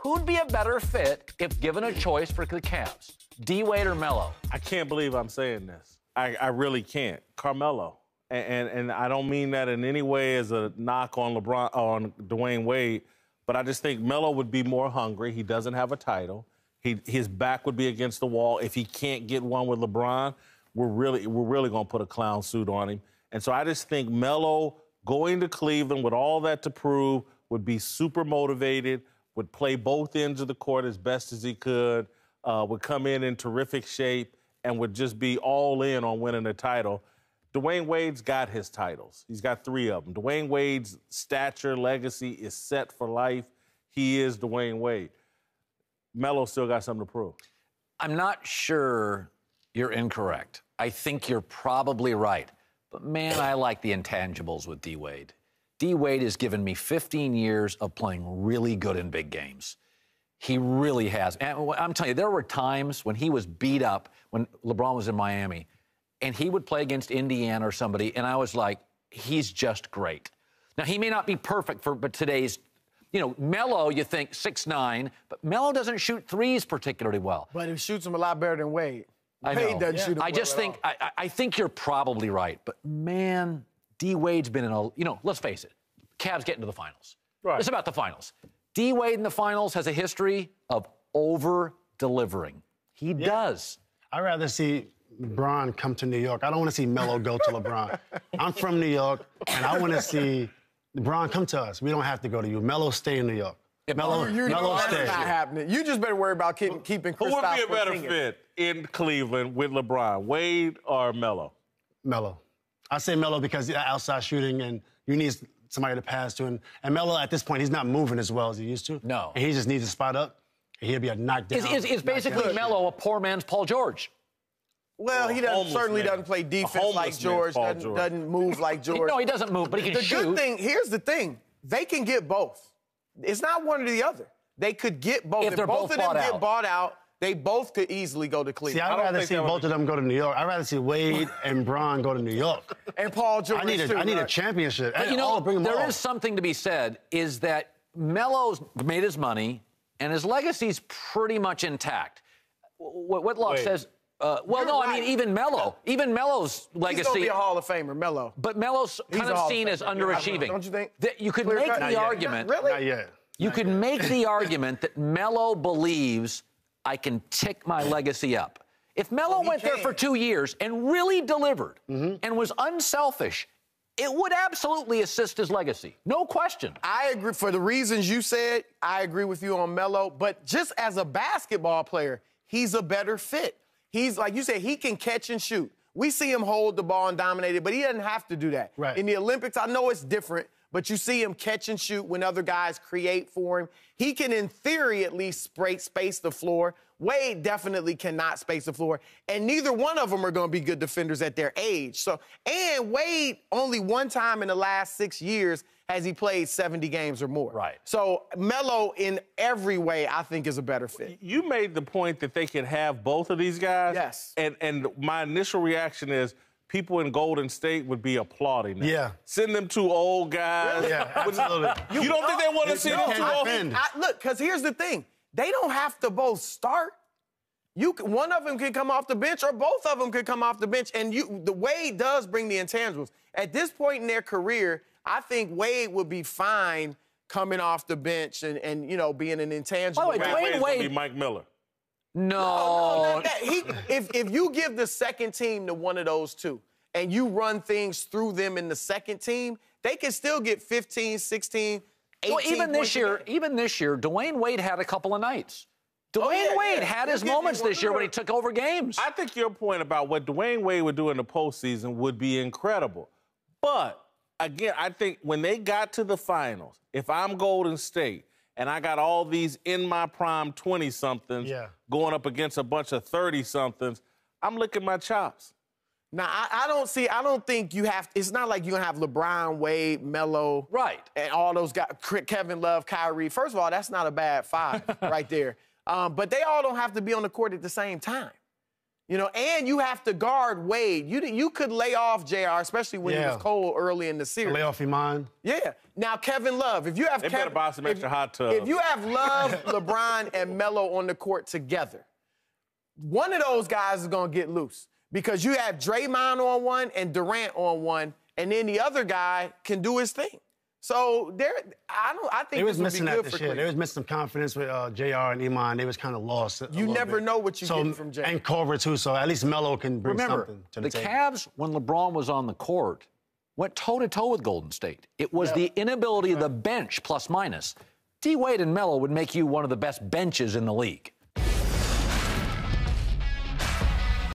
Who'd be a better fit if given a choice for the Cavs? D Wade or Melo? I can't believe I'm saying this. I, I really can't. Carmelo. And, and, and I don't mean that in any way as a knock on LeBron on Dwyane Wade, but I just think Melo would be more hungry. He doesn't have a title. He, his back would be against the wall. If he can't get one with LeBron, we're really we're really gonna put a clown suit on him. And so I just think Melo going to Cleveland with all that to prove would be super motivated, would play both ends of the court as best as he could, uh, would come in in terrific shape, and would just be all in on winning the title. Dwyane Wade's got his titles. He's got three of them. Dwyane Wade's stature, legacy is set for life. He is Dwyane Wade. Melo still got something to prove. I'm not sure you're incorrect. I think you're probably right. But man, I like the intangibles with D Wade. D Wade has given me 15 years of playing really good in big games. He really has. And I'm telling you, there were times when he was beat up when LeBron was in Miami, and he would play against Indiana or somebody, and I was like, he's just great. Now he may not be perfect for but today's you know, Melo, you think six nine, but Melo doesn't shoot threes particularly well. But he shoots them a lot better than Wade. I know. doesn't Yeah. shoot them I just well think. I, I think you're probably right, but man, D Wade's been in a you know. Let's face it, Cavs getting to the finals. Right. It's about the finals. D Wade in the finals has a history of over delivering. He does. I'd rather see LeBron come to New York. I don't want to see Melo go to LeBron. I'm from New York, and I want to see LeBron come to us. We don't have to go to you. Melo stay in New York. Melo, you know Melo that's stay. not happening. You just better worry about keep, keeping Who would be a better fit in Cleveland with LeBron, Wade or Melo? Melo. I say Melo because he's outside shooting, and you need somebody to pass to. And, and Melo, at this point, he's not moving as well as he used to. No. And he just needs to spot up, and he'll be a knockdown. Is, is, is basically knockdown. Melo a poor man's Paul George? Well, he doesn't certainly man. doesn't play defense like George. Doesn't, George. doesn't move like George. No, he doesn't move, but he can the shoot. The good thing here's the thing: they can get both. It's not one or the other. They could get both. If they're both of them bought get bought out, they both could easily go to Cleveland. See, Cleveland. I'd don't rather see both of them go to New York. I'd rather see Wade and Bron go to New York. and Paul George. I need too, a, I need a championship. But you know, all, bring them there all. is something to be said is that Melo's made his money and his legacy's pretty much intact. What Whitlock Wait. says, uh, well, You're no, I mean, even Melo, even Melo's He's gonna legacy. be a Hall of Famer, Melo. But Melo's He's kind of Hall of seen as underachieving. Don't you think? That you could Clear make cut? the Not yet. argument. Really? Not yet. You could make the argument that Melo believes I can tick my legacy up. If Melo he went there for two years and really delivered Mm-hmm. and was unselfish, it would absolutely assist his legacy. No question. I agree for the reasons you said. I agree with you on Melo, but just as a basketball player, he's a better fit. He's like you said, he can catch and shoot. We see him hold the ball and dominate it, but he doesn't have to do that. Right. In the Olympics, I know it's different, but you see him catch and shoot when other guys create for him. He can, in theory, at least spray, space the floor. Wade definitely cannot space the floor, and neither one of them are going to be good defenders at their age. So, and Wade only one time in the last six years has he played 70 games or more. Right. So Melo, in every way, I think is a better fit. You made the point that they could have both of these guys. Yes. And and my initial reaction is people in Golden State would be applauding them. Yeah. Send them two old guys. Yeah, absolutely. You, don't think they want to see them can't two old? defend. I, look, because here's the thing: they don't have to both start. You can, one of them can come off the bench, or both of them could come off the bench. And you, the Wade does bring the intangibles. At this point in their career, I think Wade would be fine coming off the bench and, and you know being an intangible. By the way. Dwyane Wade's Wade- be Mike Miller. No. No, not that. He, if, if you give the second team to one of those two and you run things through them in the second team, they can still get 15, 16, 18 Well, even this year, even this year, Dwyane Wade had a couple of nights. Dwyane Oh, yeah, Wade yeah. had his moments this year when he took over games. I think your point about what Dwyane Wade would do in the postseason would be incredible. But again, I think when they got to the finals, if I'm Golden State and I got all these in my prime 20 somethings Yeah. going up against a bunch of 30 somethings, I'm licking my chops. Now, I, I don't see, I don't think you have, it's not like you're going to have LeBron, Wade, Melo. Right. And all those guys, Kevin Love, Kyrie. First of all, that's not a bad five right there. Um, but they all don't have to be on the court at the same time. You know, and you have to guard Wade. You you could lay off Jr. especially when he was cold early in the series. Lay off Iman. Yeah. Now Kevin Love, if you have They Kevin, better buy some if- extra hot tubs. If you have Love, LeBron, and Melo on the court together, one of those guys is gonna get loose because you have Draymond on one and Durant on one, and then the other guy can do his thing. So there, I don't. I think it was this would missing be that good this for year. They was missing some confidence with uh, Jr. and Iman. They was kind of lost. a You never bit. know what you're so, getting from Jr. And Korver too. So at least Melo can bring Remember, something to the, the table. Cavs, when LeBron was on the court, went toe to toe with Golden State. It was the inability of the bench, plus minus. D Wade and Melo would make you one of the best benches in the league.